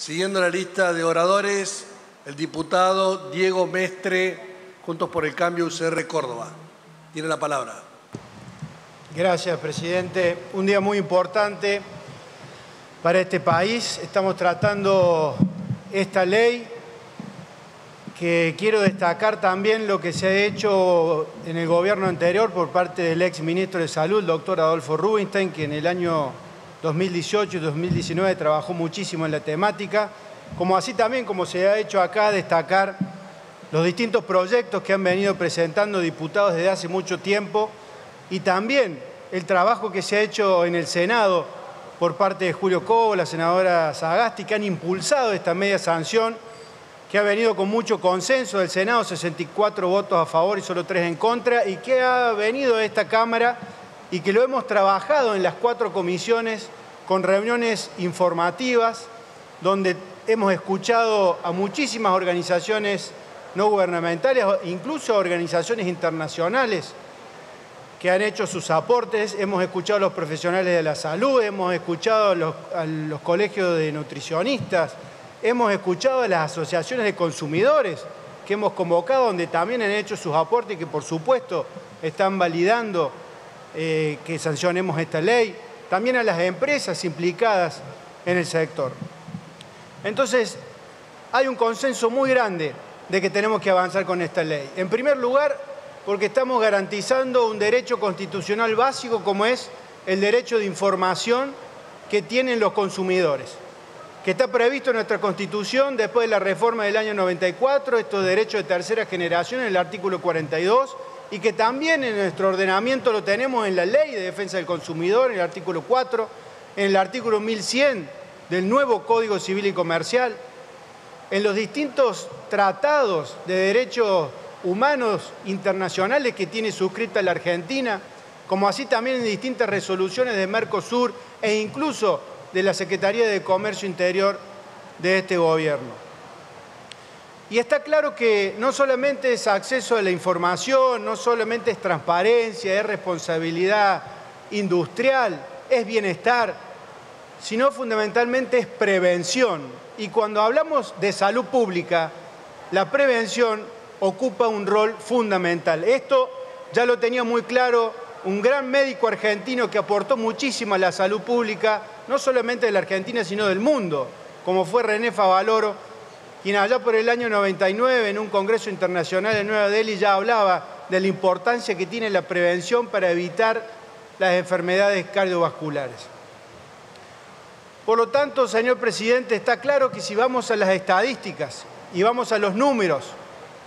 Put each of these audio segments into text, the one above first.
Siguiendo la lista de oradores, el diputado Diego Mestre, Juntos por el Cambio UCR Córdoba. Tiene la palabra. Gracias, presidente. Un día muy importante para este país. Estamos tratando esta ley que quiero destacar también lo que se ha hecho en el gobierno anterior por parte del ex ministro de Salud, doctor Adolfo Rubinstein, que en el año 2018 y 2019 trabajó muchísimo en la temática, como así también como se ha hecho acá destacar los distintos proyectos que han venido presentando diputados desde hace mucho tiempo y también el trabajo que se ha hecho en el Senado por parte de Julio Cobo, la senadora Sagasti, que han impulsado esta media sanción, que ha venido con mucho consenso del Senado, 64 votos a favor y solo 3 en contra, y que ha venido esta Cámara y que lo hemos trabajado en las cuatro comisiones con reuniones informativas, donde hemos escuchado a muchísimas organizaciones no gubernamentales, incluso organizaciones internacionales que han hecho sus aportes. Hemos escuchado a los profesionales de la salud, hemos escuchado a los, a los colegios de nutricionistas, hemos escuchado a las asociaciones de consumidores que hemos convocado, donde también han hecho sus aportes y que por supuesto están validando eh, que sancionemos esta ley, también a las empresas implicadas en el sector. Entonces, hay un consenso muy grande de que tenemos que avanzar con esta ley. En primer lugar, porque estamos garantizando un derecho constitucional básico como es el derecho de información que tienen los consumidores, que está previsto en nuestra Constitución después de la reforma del año 94, estos derechos de tercera generación en el artículo 42, y que también en nuestro ordenamiento lo tenemos en la Ley de Defensa del Consumidor, en el artículo 4, en el artículo 1100 del nuevo Código Civil y Comercial, en los distintos tratados de derechos humanos internacionales que tiene suscrita la Argentina, como así también en distintas resoluciones de Mercosur e incluso de la Secretaría de Comercio Interior de este gobierno. Y está claro que no solamente es acceso a la información, no solamente es transparencia, es responsabilidad industrial, es bienestar, sino fundamentalmente es prevención. Y cuando hablamos de salud pública, la prevención ocupa un rol fundamental. Esto ya lo tenía muy claro un gran médico argentino que aportó muchísimo a la salud pública, no solamente de la Argentina, sino del mundo, como fue René Favaloro, quien allá por el año 99 en un congreso internacional en Nueva Delhi ya hablaba de la importancia que tiene la prevención para evitar las enfermedades cardiovasculares. Por lo tanto, señor presidente, está claro que si vamos a las estadísticas y vamos a los números,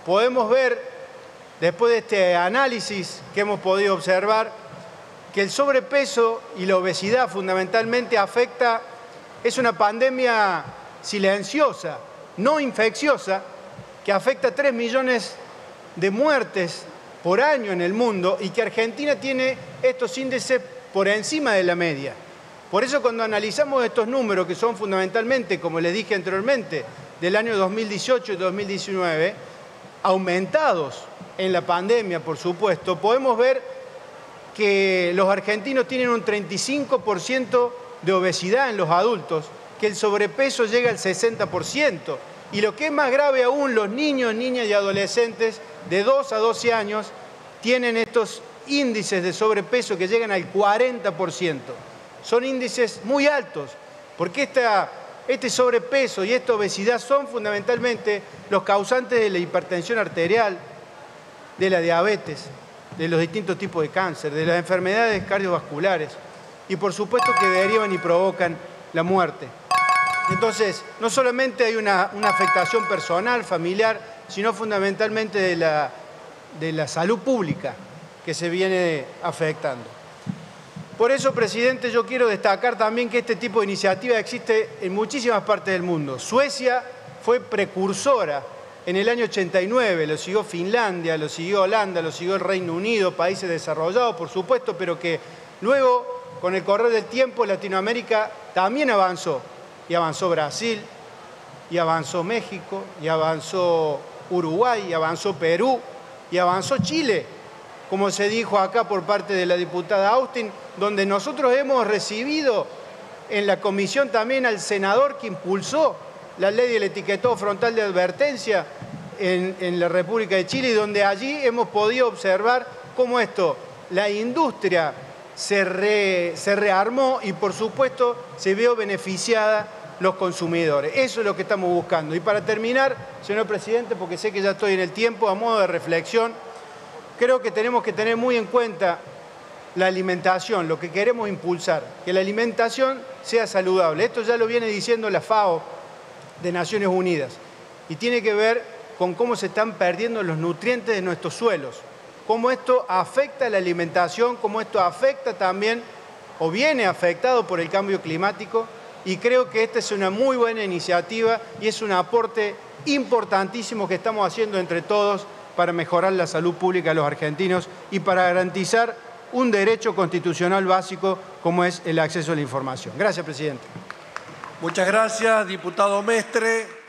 podemos ver, después de este análisis que hemos podido observar, que el sobrepeso y la obesidad fundamentalmente afecta, es una pandemia silenciosa, no infecciosa que afecta a 3 millones de muertes por año en el mundo y que Argentina tiene estos índices por encima de la media. Por eso cuando analizamos estos números, que son fundamentalmente, como les dije anteriormente, del año 2018 y 2019, aumentados en la pandemia, por supuesto, podemos ver que los argentinos tienen un 35% de obesidad en los adultos, que el sobrepeso llega al 60%. Y lo que es más grave aún, los niños, niñas y adolescentes de 2 a 12 años tienen estos índices de sobrepeso que llegan al 40%. Son índices muy altos, porque este sobrepeso y esta obesidad son fundamentalmente los causantes de la hipertensión arterial, de la diabetes, de los distintos tipos de cáncer, de las enfermedades cardiovasculares y por supuesto que derivan y provocan la muerte. Entonces, no solamente hay una, afectación personal, familiar, sino fundamentalmente de la, de la salud pública que se viene afectando. Por eso, presidente, yo quiero destacar también que este tipo de iniciativa existe en muchísimas partes del mundo. Suecia fue precursora en el año 89, lo siguió Finlandia, lo siguió Holanda, lo siguió el Reino Unido, países desarrollados, por supuesto, pero que luego, con el correr del tiempo, Latinoamérica también avanzó y avanzó Brasil, y avanzó México, y avanzó Uruguay, y avanzó Perú, y avanzó Chile, como se dijo acá por parte de la diputada Austin, donde nosotros hemos recibido en la comisión también al senador que impulsó la ley del etiquetado frontal de advertencia en, la República de Chile, y donde allí hemos podido observar cómo esto, la industria se, se rearmó y por supuesto se vio beneficiada los consumidores. Eso es lo que estamos buscando. Y para terminar, señor presidente, porque sé que ya estoy en el tiempo, a modo de reflexión, creo que tenemos que tener muy en cuenta la alimentación, lo que queremos impulsar, que la alimentación sea saludable. Esto ya lo viene diciendo la FAO de Naciones Unidas y tiene que ver con cómo se están perdiendo los nutrientes de nuestros suelos, cómo esto afecta la alimentación, cómo esto afecta también o viene afectado por el cambio climático y creo que esta es una muy buena iniciativa y es un aporte importantísimo que estamos haciendo entre todos para mejorar la salud pública de los argentinos y para garantizar un derecho constitucional básico como es el acceso a la información. Gracias, presidente. Muchas gracias, diputado Mestre.